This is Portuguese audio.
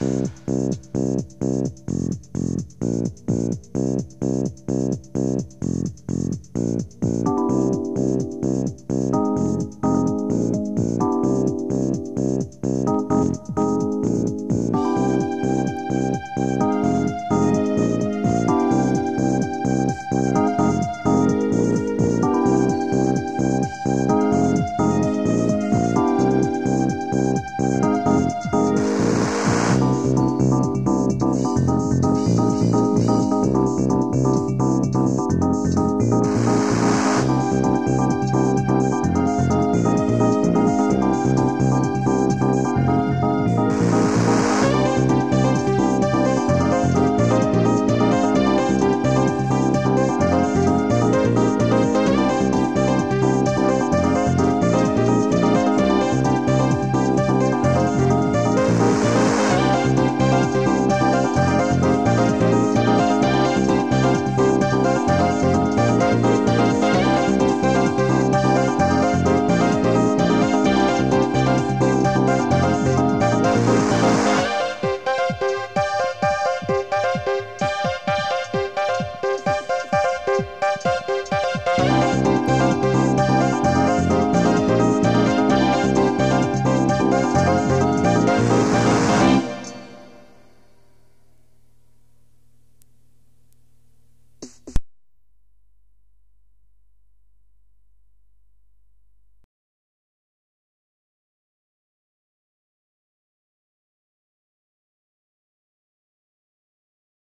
Mm-hmm.